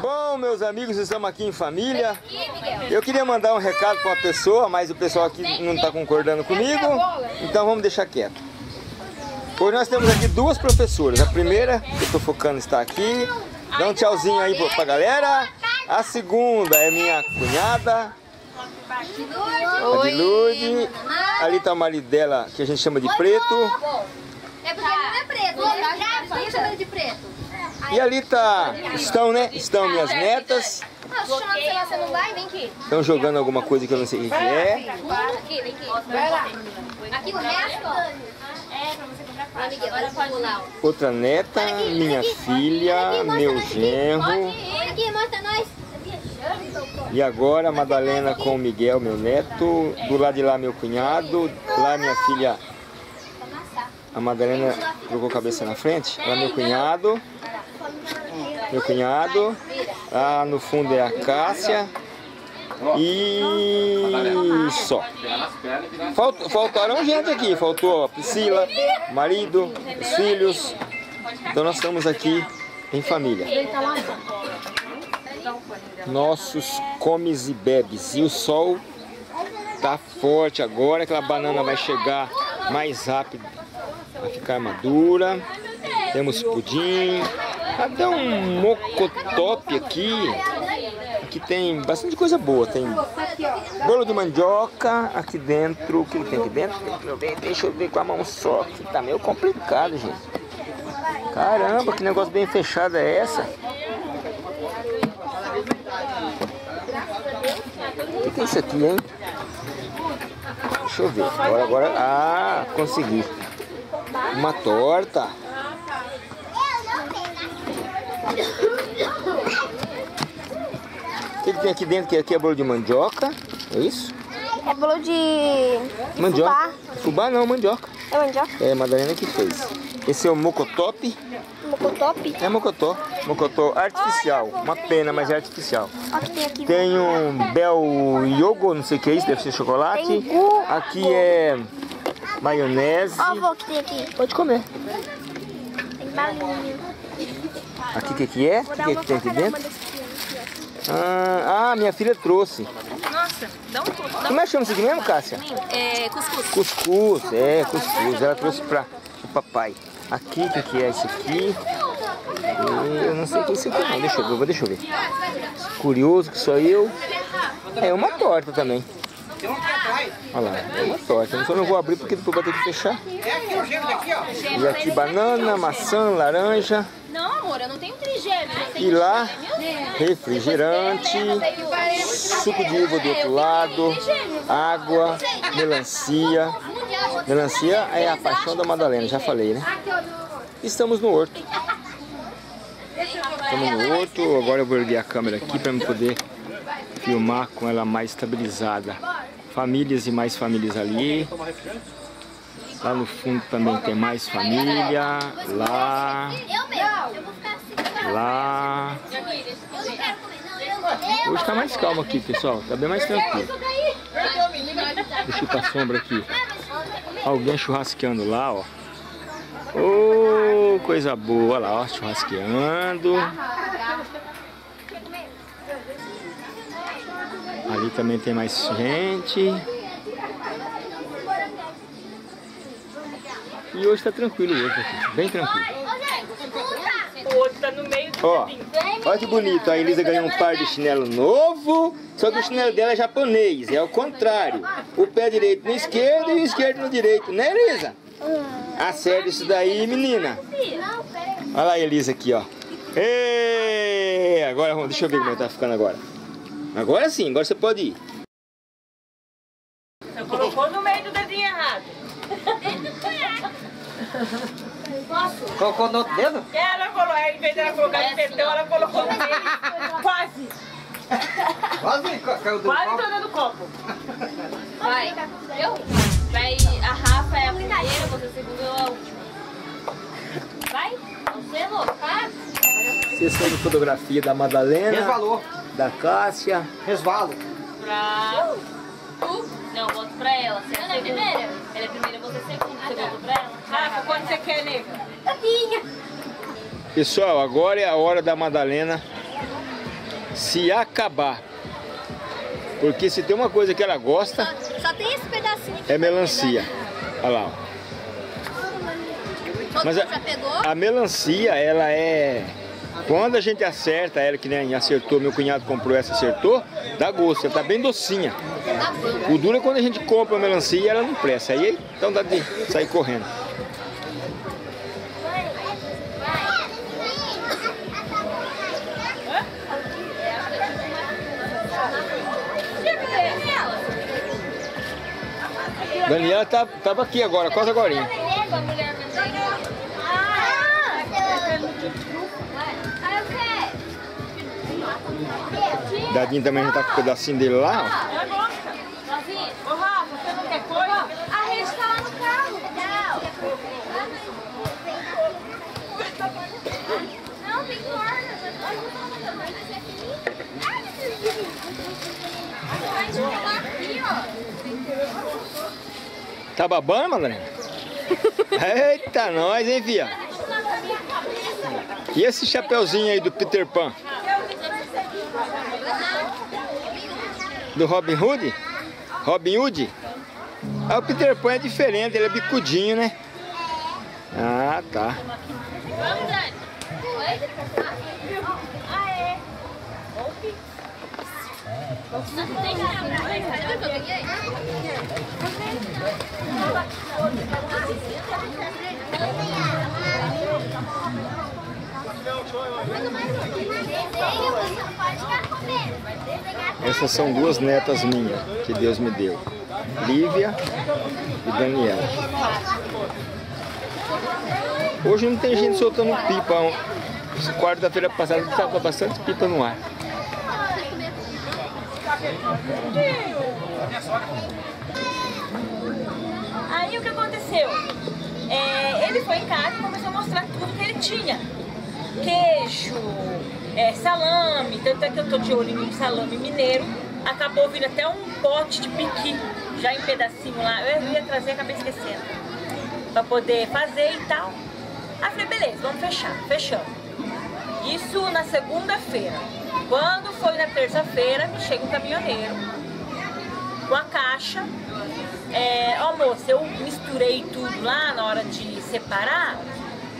Bom, meus amigos, estamos aqui em família. Eu queria mandar um recado para uma pessoa, mas o pessoal aqui não está concordando comigo, então vamos deixar quieto. Hoje nós temos aqui duas professoras. A primeira, que eu estou focando, está aqui. Dá um tchauzinho aí para a galera. A segunda é minha cunhada, a. Ali está o marido dela, que a gente chama de preto. É porque ele não é preto, chama ele de preto. E ali tá, estão, né? Estão minhas netas. Estão jogando alguma coisa que eu não sei o que é. Aqui, aqui. O resto. Outra neta, minha filha, meu genro. E agora a Madalena com o Miguel, meu neto. Do lado de lá meu cunhado. Lá minha filha, a Madalena colocou a cabeça na frente. Lá meu cunhado. Meu cunhado. Lá no fundo é a Cássia. E só. Falt, faltaram gente aqui. Faltou a Priscila, marido, os filhos. Então nós estamos aqui em família. Nossos comes e bebes. E o sol tá forte agora. Aquela banana vai chegar mais rápido. Vai ficar madura. Temos pudim. Até um mocotop aqui. Aqui tem bastante coisa boa. Tem bolo de mandioca aqui dentro. O que tem aqui dentro? Deixa eu ver, com a mão só. Que tá meio complicado, gente. Caramba, que negócio bem fechado é essa? O que, que é isso aqui, hein? Deixa eu ver. Agora, agora. Ah, consegui. Uma torta. Que, que tem aqui dentro? Que aqui é bolo de mandioca. É isso? É bolo de Mandioca. Fubá não, mandioca. É mandioca? É, a Madalena que fez. Esse é o mocotop. Mocotop? É mocotó. Mocotó artificial. Uma pena, mas é artificial. Olha que tem aqui. Tem um Bel Yogo, não sei o que é isso, deve ser chocolate. Tem gu- Aqui é maionese. Olha o que tem aqui. Pode comer. Tem balinha. Aqui o que, que é? O que, que, que tem aqui dentro? Ah, ah, minha filha trouxe. Nossa, dá um pouco. Como é que chama isso aqui mesmo, Cássia? É, cuscuz. Cuscuz, é, cuscuz. Ela trouxe para o papai. Aqui, o que, que é isso aqui? Eu não sei o que é isso aqui não, deixa eu ver, deixa eu ver. Curioso que sou eu. É uma torta também. Olha lá, é uma torta. Eu só não vou abrir porque depois vai ter que fechar. E aqui banana, maçã, laranja. Eu não tenho trigêmeo. E lá, refrigerante, suco de uva do outro lado, água, melancia. Melancia é a paixão da Madalena, já falei, né? Estamos no horto. Estamos no horto, agora eu vou erguer a câmera aqui para eu poder filmar com ela mais estabilizada. Famílias e mais famílias ali. Lá no fundo também tem mais família. Lá, Eu mesmo. Eu vou ficar assim. Lá. Hoje tá mais calmo aqui, pessoal. Tá bem mais tranquilo. Deixa eu ir sombra aqui. Alguém churrasqueando lá, ó. Ô, coisa boa. Lá, ó, churrasqueando. Ali também tem mais gente. E hoje tá tranquilo hoje aqui, bem tranquilo. O outro tá no meio do Ó, olha que bonito, a Elisa ganhou um par de chinelo novo, só que o chinelo dela é japonês, é o contrário. O pé direito no esquerdo e o esquerdo no direito, né Elisa? Acerta isso daí, menina. Olha lá a Elisa aqui, ó. Ê, agora, vamos- deixa eu ver como é tá ficando agora. Agora sim, agora você pode ir. Você colocou no meio do dedinho errado. Colocou no outro dedo? Ela colocou, em vez de ela colocar no dedão, ela colocou no meio. Quase. Quase ca- caiu do Quase copo. tô dando copo. Vai. Eu? Vai. A Rafa é a primeira, você é a segunda ou a última. Vai. Você, louco. Vai. Sessão de fotografia da Madalena, Resvalou. da Cássia. Resvalo. Pra... Não, voto pra ela. Você é a Ela é primeira? Ela é a primeira, você é segunda. Você votou pra ela? Rafa, quanto você quer, nega? Pessoal, agora é a hora da Madalena se acabar. Porque se tem uma coisa que ela gosta, Só, só tem esse pedacinho aqui. é melancia. Olha lá. ó. Mas a, a melancia, ela é... Quando a gente acerta ela, que nem acertou, meu cunhado comprou essa, acertou, dá gosto, ela tá bem docinha. O duro é quando a gente compra a melancia e ela não presta. Aí então dá de sair correndo. Daniela tá, tava aqui agora, quase agora. Dadinho também já tá com o pedacinho dele lá. Ô, Rafa, você não quer coisa? A rede tá lá no carro. Não, tem corda. Tá babando, Madalena? Eita, nós, hein, fia? E esse chapeuzinho aí do Peter Pan? Do Robin Hood? Robin Hood? Ah, o Peter Pan é diferente, ele é bicudinho, né? Ah, tá. Vamos, Dani. Oi? Ah, é. Não tem nada. Cadê o que eu peguei? Essas são duas netas minhas que Deus me deu. Lívia e Daniela. Hoje não tem gente soltando pipa. Quarta-feira passada estava bastante pipa no ar. Aí o que aconteceu? É, ele foi em casa e começou a mostrar tudo que ele tinha. Queijo, é, salame, tanto é que eu tô de olho em salame mineiro. Acabou vindo até um pote de piqui, já em pedacinho lá. Eu ia trazer, acabei esquecendo. Pra poder fazer e tal. Aí falei, beleza, vamos fechar. Fechamos. Isso na segunda-feira. Quando foi na terça-feira, chega um caminhoneiro com a caixa. É, ó moça, eu misturei tudo lá na hora de separar,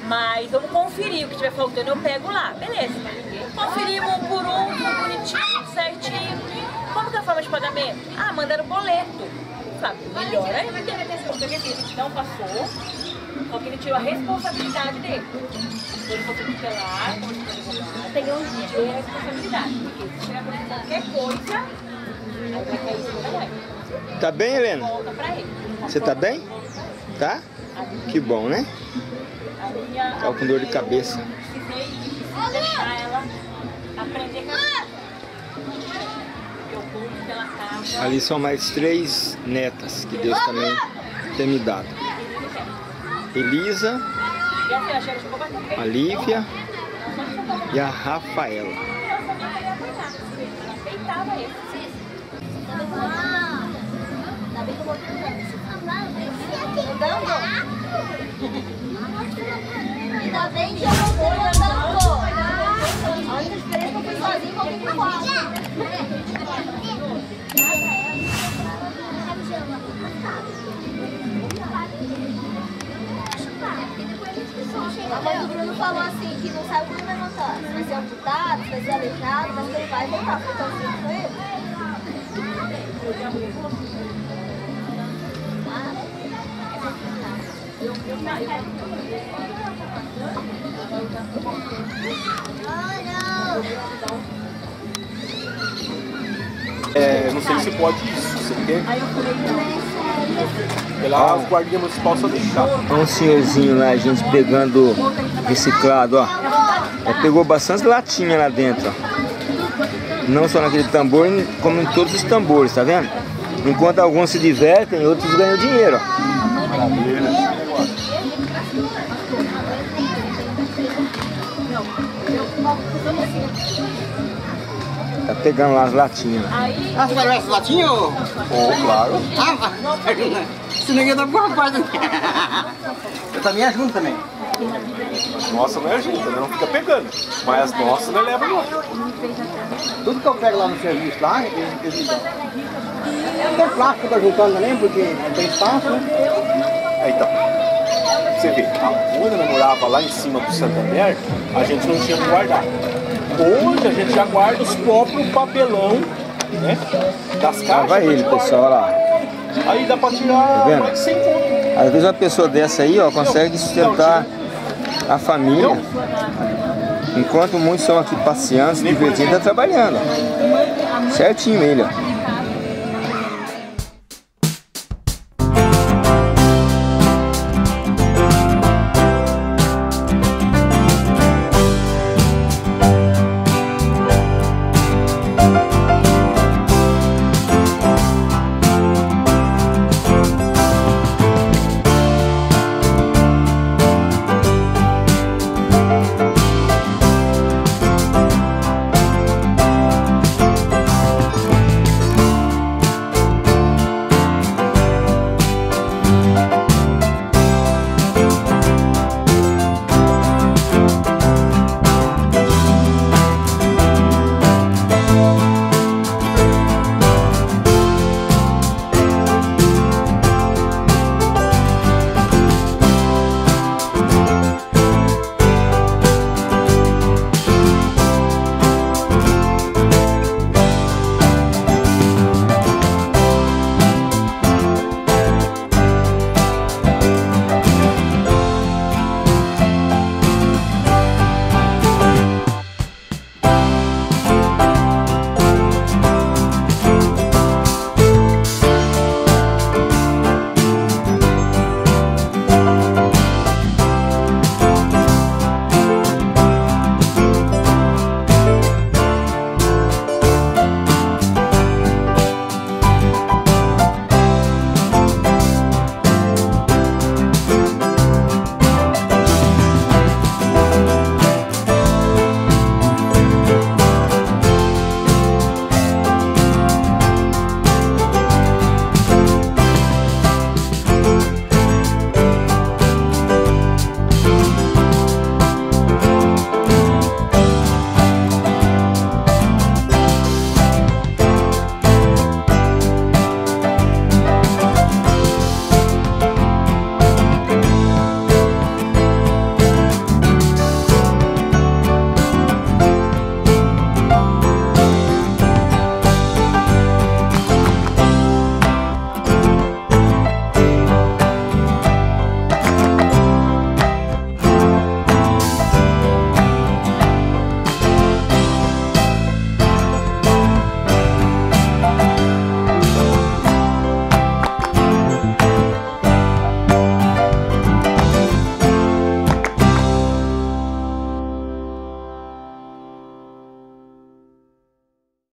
mas vamos conferir o que tiver faltando, eu pego lá. Beleza. Conferimos um por um, tudo bonitinho, certinho. Como que é a forma de pagamento? Ah, mandaram boleto. Sabe, melhor ainda. Porque assim, a gente não passou, só que ele tirou a responsabilidade dele. Ele foi tutelar, peguei um dia, a responsabilidade. Porque se tiver qualquer coisa, aí vai cair em cima da mãe. Tá bem, Helena? Volta pra ele. Você tá bem? Tá? Que bom, né? Tava com dor de cabeça. precisei deixar ela aprender com. Ali são mais três netas que Deus também tem me dado. Elisa, E assim, a Lívia e a Rafaela. Ainda bem que eu não é que eu fui sozinho e A mãe do Bruno falou assim, que não sabe quando vai voltar. Se vai ser amputado, se vai ser aleijado, mas que vai voltar. Foi tão cedo com ele. É, não sei se pode isso, você quer? Pela guardia municipal só deixar. Olha um senhorzinho lá, a gente pegando reciclado, ó. É, pegou bastante latinha lá dentro, ó. Não só naquele tambor, como em todos os tambores, tá vendo? Enquanto alguns se divertem, outros ganham dinheiro, ó. Tá pegando lá as latinhas. Ah, você vai levar esse latinho? ô? Oh, claro. Ah, vai. Se ninguém dá pro rapaz. Eu também ajudo também. As nossas não é junta, né? não fica pegando. Mas as nossas não leva não. Tudo que eu pego lá no serviço, lá, eles, dão. Não tem plástico pra juntando também, porque não tem espaço, né? Aí então. Você vê, a- quando eu morava lá em cima do Santander, a gente não tinha que guardar. Hoje a gente já guarda os próprios papelão, né? Das caixas. vai ele, pessoal, olha lá. Aí dá pra tirar vendo? mais de 100 conto. Às vezes uma pessoa dessa aí, ó, consegue sustentar a família. Enquanto muitos estão aqui passeando, se divertindo, tá trabalhando. Certinho ele, ó.